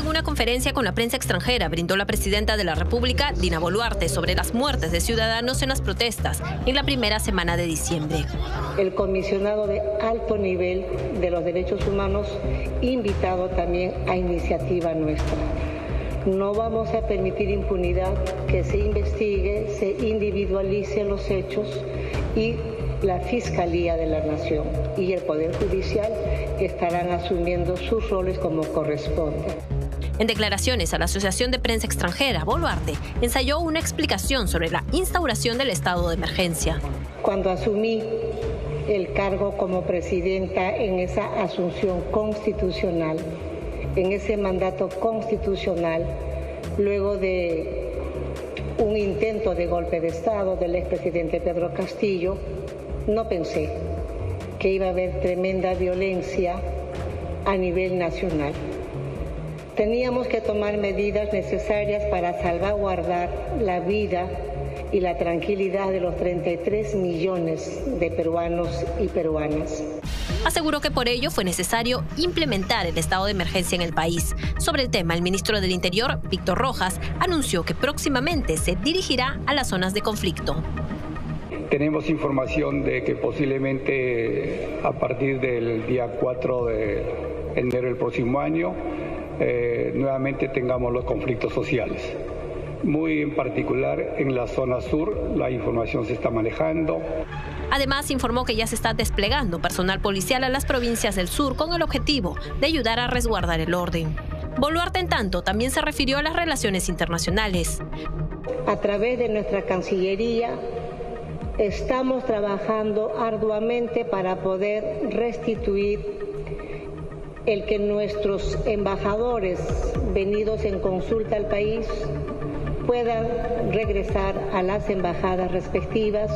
en una conferencia con la prensa extranjera brindó la presidenta de la República, Dina Boluarte, sobre las muertes de ciudadanos en las protestas en la primera semana de diciembre. El comisionado de alto nivel de los derechos humanos invitado también a iniciativa nuestra. No vamos a permitir impunidad, que se investigue, se individualice los hechos y la Fiscalía de la Nación y el Poder Judicial estarán asumiendo sus roles como corresponde. En declaraciones a la Asociación de Prensa Extranjera, Boluarte ensayó una explicación sobre la instauración del estado de emergencia. Cuando asumí el cargo como presidenta en esa asunción constitucional, en ese mandato constitucional, luego de un intento de golpe de Estado del expresidente Pedro Castillo, no pensé que iba a haber tremenda violencia a nivel nacional. Teníamos que tomar medidas necesarias para salvaguardar la vida y la tranquilidad de los 33 millones de peruanos y peruanas. Aseguró que por ello fue necesario implementar el estado de emergencia en el país. Sobre el tema, el ministro del Interior, Víctor Rojas, anunció que próximamente se dirigirá a las zonas de conflicto. Tenemos información de que posiblemente a partir del día 4 de enero del próximo año eh, nuevamente tengamos los conflictos sociales. Muy en particular en la zona sur, la información se está manejando. Además, informó que ya se está desplegando personal policial a las provincias del sur con el objetivo de ayudar a resguardar el orden. Boluarte, en tanto, también se refirió a las relaciones internacionales. A través de nuestra Cancillería estamos trabajando arduamente para poder restituir el que nuestros embajadores venidos en consulta al país puedan regresar a las embajadas respectivas,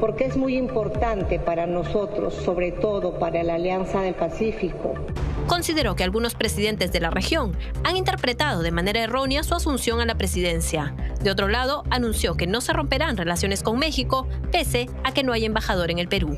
porque es muy importante para nosotros, sobre todo para la Alianza del Pacífico. Consideró que algunos presidentes de la región han interpretado de manera errónea su asunción a la presidencia. De otro lado, anunció que no se romperán relaciones con México, pese a que no hay embajador en el Perú.